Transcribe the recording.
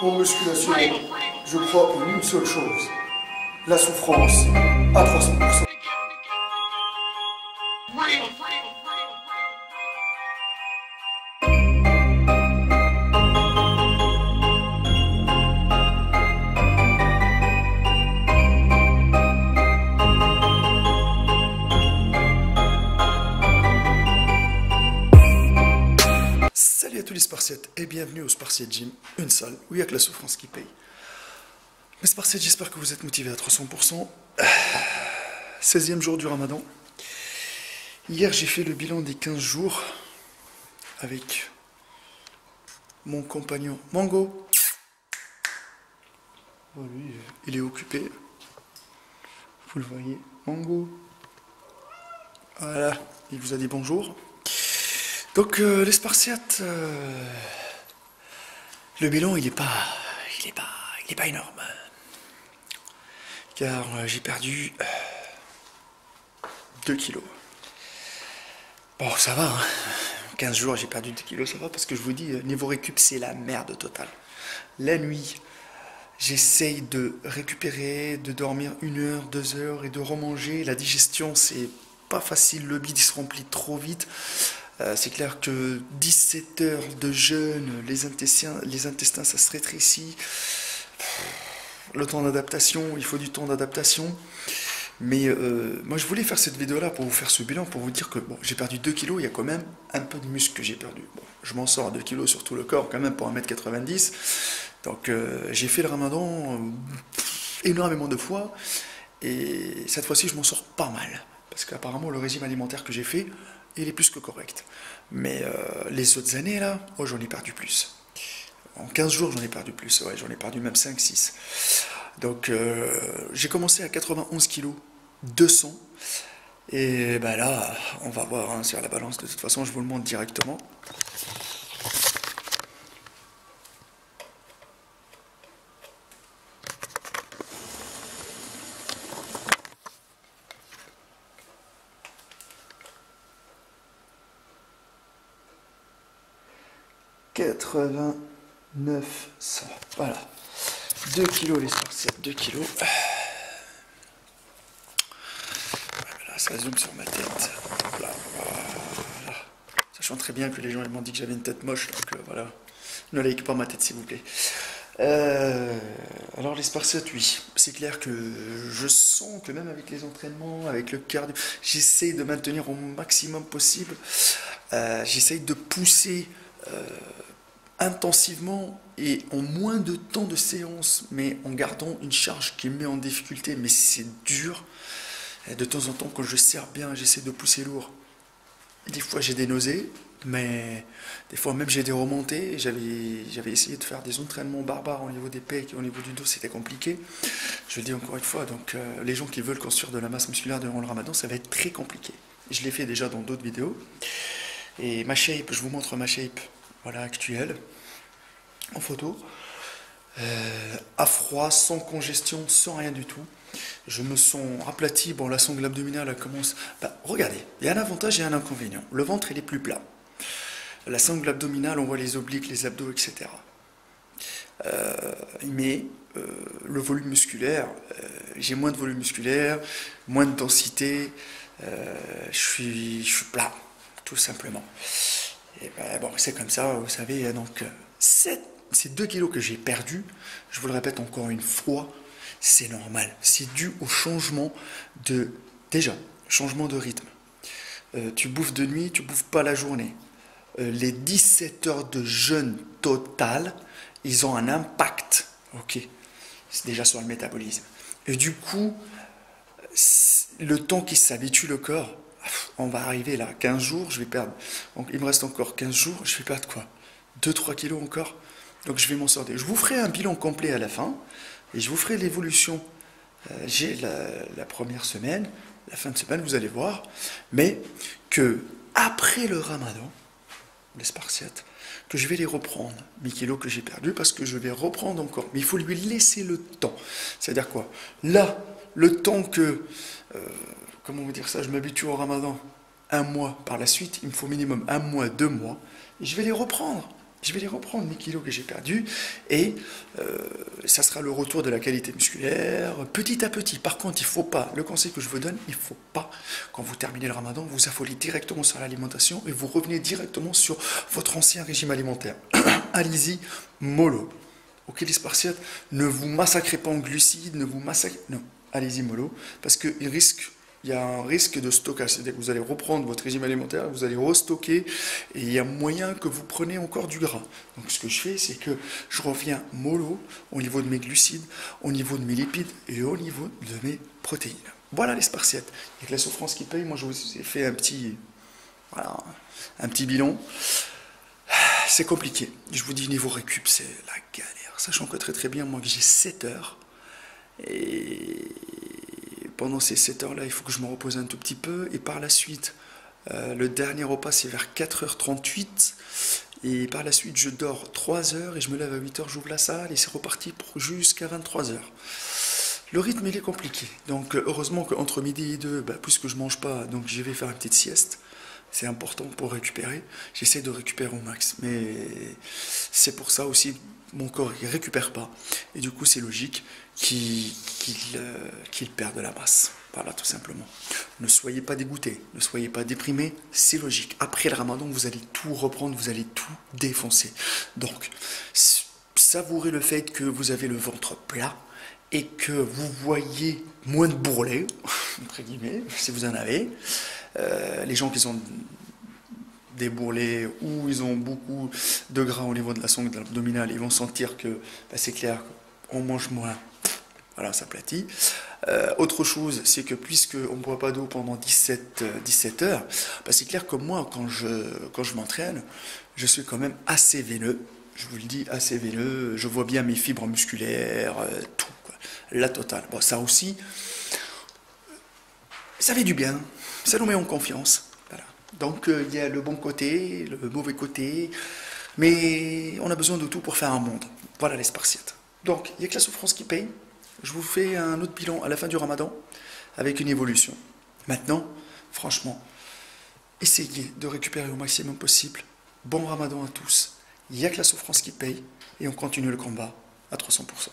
En musculation, je crois en une seule chose. La souffrance à 300%. Tous les Spartiates et bienvenue au Spartiate Gym, une salle où il n'y a que la souffrance qui paye. Mes Spartiates, j'espère que vous êtes motivés à 300%. 16e jour du ramadan. Hier, j'ai fait le bilan des 15 jours avec mon compagnon Mango. Oh, lui, il est occupé. Vous le voyez, Mango. Voilà, il vous a dit bonjour. Donc euh, les Spartiates, euh, le bilan il est pas, il est pas, il est pas énorme, car euh, j'ai perdu 2 kilos. Bon ça va, hein. 15 jours j'ai perdu 2 kilos, ça va parce que je vous dis niveau récup c'est la merde totale. La nuit, j'essaye de récupérer, de dormir une heure, deux heures et de remanger. La digestion c'est pas facile, le bide se remplit trop vite. Euh, c'est clair que 17 heures de jeûne, les intestins, les intestins ça se rétrécit. Le temps d'adaptation, il faut du temps d'adaptation. Mais euh, moi je voulais faire cette vidéo là pour vous faire ce bilan, pour vous dire que bon, j'ai perdu 2 kilos, il y a quand même un peu de muscle que j'ai perdu. Bon, je m'en sors à 2 kilos sur tout le corps quand même pour 1m90. Donc euh, j'ai fait le ramadan énormément de fois. Et cette fois-ci je m'en sors pas mal. Parce qu'apparemment le régime alimentaire que j'ai fait, il est plus que correct. Mais euh, les autres années, là, oh, j'en ai perdu plus. En 15 jours, j'en ai perdu plus. Ouais, j'en ai perdu même 5-6. Donc, euh, j'ai commencé à 91 kg, 200. Et ben là, on va voir hein, sur la balance. De toute façon, je vous le montre directement. « 89, 100. Voilà. 2 kilos les sorcières, 2 kilos. Voilà, ça zoome sur ma tête. Sachant très bien que les gens m'ont dit que j'avais une tête moche, donc euh, voilà. Ne like pas ma tête s'il vous plaît. Euh, alors les Spartiates, oui, c'est clair que je sens que même avec les entraînements, avec le cardio, j'essaie de maintenir au maximum possible. Euh, j'essaie de pousser intensivement et en moins de temps de séance, mais en gardant une charge qui me met en difficulté, mais c'est dur. De temps en temps, quand je serre bien, j'essaie de pousser lourd. Des fois, j'ai des nausées, mais des fois même j'ai des remontées. J'avais essayé de faire des entraînements barbares au niveau des pecs et au niveau du dos, c'était compliqué. Je le dis encore une fois, donc euh, les gens qui veulent construire de la masse musculaire durant le ramadan, ça va être très compliqué. Je l'ai fait déjà dans d'autres vidéos. Et ma shape, je vous montre ma shape voilà, actuelle, en photo. Euh, à froid, sans congestion, sans rien du tout. Je me sens aplati. Bon, la sangle abdominale commence. Bah, regardez, il y a un avantage et un inconvénient. Le ventre, il est plus plat. La sangle abdominale, on voit les obliques, les abdos, etc. Euh, mais euh, le volume musculaire, j'ai moins de volume musculaire, moins de densité. je suis, je suis plat, tout simplement. Et ben, bon, c'est comme ça, vous savez. Donc, euh, ces 2 kilos que j'ai perdus, je vous le répète encore une fois, c'est normal. C'est dû au changement de. Déjà, changement de rythme. Euh, tu bouffes de nuit, tu bouffes pas la journée. Euh, les 17 heures de jeûne total, ils ont un impact. Ok, c'est déjà sur le métabolisme. Et du coup, le temps qui s'habitue le corps, on va arriver là, 15 jours, je vais perdre. Donc, il me reste encore 15 jours, je vais perdre quoi? 2-3 kilos encore? Donc je vais m'en sortir. Je vous ferai un bilan complet à la fin et je vous ferai l'évolution. Euh, J'ai la, première semaine, la fin de semaine, vous allez voir. Mais que après le ramadan, les Spartiates, que je vais les reprendre, mes kilos que j'ai perdus, parce que je vais reprendre encore. Mais il faut lui laisser le temps. C'est-à-dire quoi? Là, le temps que, euh, comment vous dire ça, je m'habitue au ramadan, un mois par la suite, il me faut minimum un mois, deux mois, et je vais les reprendre. Je vais les reprendre, mes kilos que j'ai perdus, et euh, ça sera le retour de la qualité musculaire, petit à petit. Par contre, il ne faut pas, le conseil que je vous donne, il ne faut pas, quand vous terminez le ramadan, vous affoliez directement sur l'alimentation et vous revenez directement sur votre ancien régime alimentaire. Allez-y, mollo. Ok, les Spartiates, ne vous massacrez pas en glucides, ne vous massacrez... Non, allez-y, mollo, parce qu'il risque il y a un risque de stockage. C'est-à-dire que vous allez reprendre votre régime alimentaire, vous allez restocker, et il y a moyen que vous preniez encore du gras. Donc ce que je fais, c'est que je reviens mollo au niveau de mes glucides, au niveau de mes lipides et au niveau de mes protéines. Voilà les spartiates. Il y a la souffrance qui paye. Moi, je vous ai fait un petit, voilà, un petit bilan. C'est compliqué. Je vous dis, niveau récup, c'est la galère. Sachant que très très bien, moi, j'ai 7 heures. Et pendant ces 7 heures-là, il faut que je me repose un tout petit peu. Et par la suite, euh, le dernier repas, c'est vers 4h38. Et par la suite, je dors 3 heures et je me lève à 8h, j'ouvre la salle et c'est reparti jusqu'à 23 heures. Le rythme, il est compliqué. Donc, heureusement qu'entre midi et 2, bah, puisque je mange pas, donc je vais faire une petite sieste. C'est important pour récupérer. J'essaie de récupérer au max. Mais c'est pour ça aussi, mon corps ne récupère pas. Et du coup, c'est logique qu'il euh, perd de la masse. Voilà, tout simplement. Ne soyez pas dégoûtés, ne soyez pas déprimés, c'est logique. Après le ramadan, vous allez tout reprendre, vous allez tout défoncer. Donc, savourez le fait que vous avez le ventre plat et que vous voyez moins de bourrelets, entre guillemets, si vous en avez. Euh, les gens qui sont des bourrelets ou ils ont beaucoup de gras au niveau de la sonde abdominale, ils vont sentir que bah, c'est clair, on mange moins. Voilà, ça platit. Euh, autre chose, c'est que puisqu'on ne boit pas d'eau pendant 17, 17 euh, heures, bah, c'est clair que moi, quand je, quand je m'entraîne, je suis quand même assez veineux. Je vous le dis, assez veineux. Je vois bien mes fibres musculaires, tout. La totale. Bon, ça aussi, ça fait du bien. Ça nous met en confiance. Donc euh, il y a le bon côté, le mauvais côté, mais on a besoin de tout pour faire un monde. Voilà les Spartiates. Donc il n'y a que la souffrance qui paye. Je vous fais un autre bilan à la fin du ramadan avec une évolution. Maintenant, franchement, essayez de récupérer au maximum possible. Bon ramadan à tous. Il n'y a que la souffrance qui paye et on continue le combat à 300%.